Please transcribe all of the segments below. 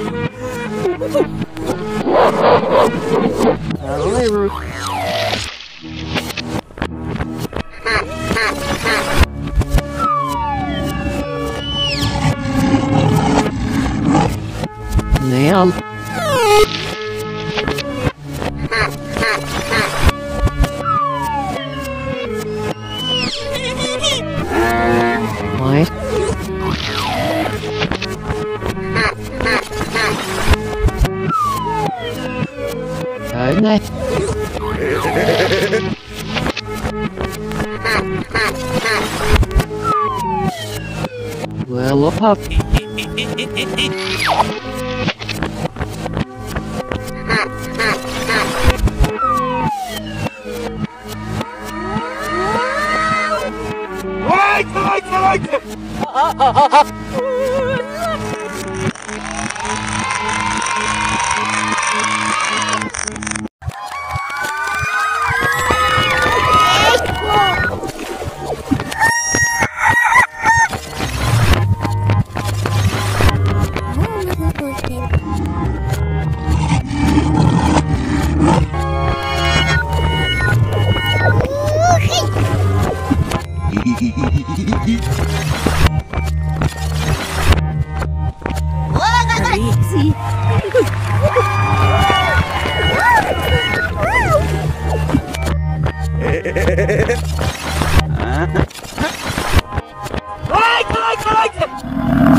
iba. Neal. Well, up up. Crazy. Ai, ai, ai!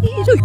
继续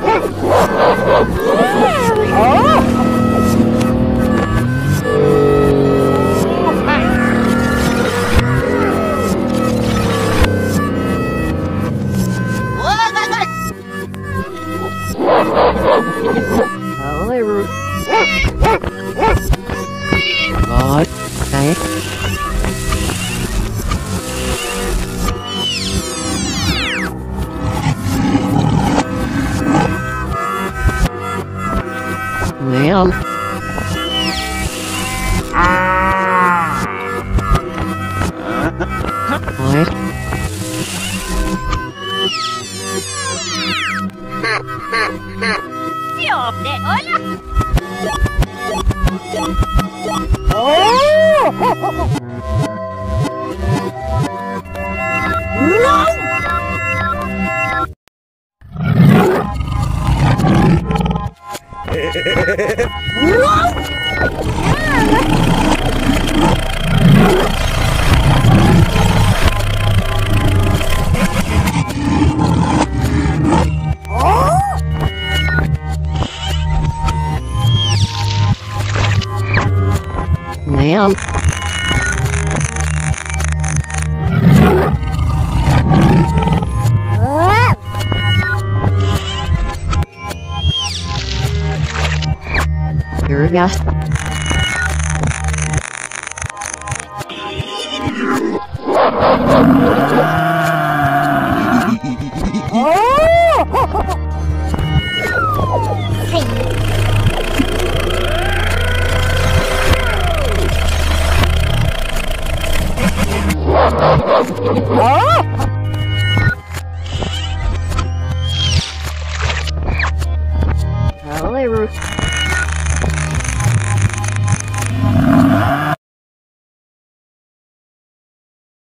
Let's go! Here we go. Holy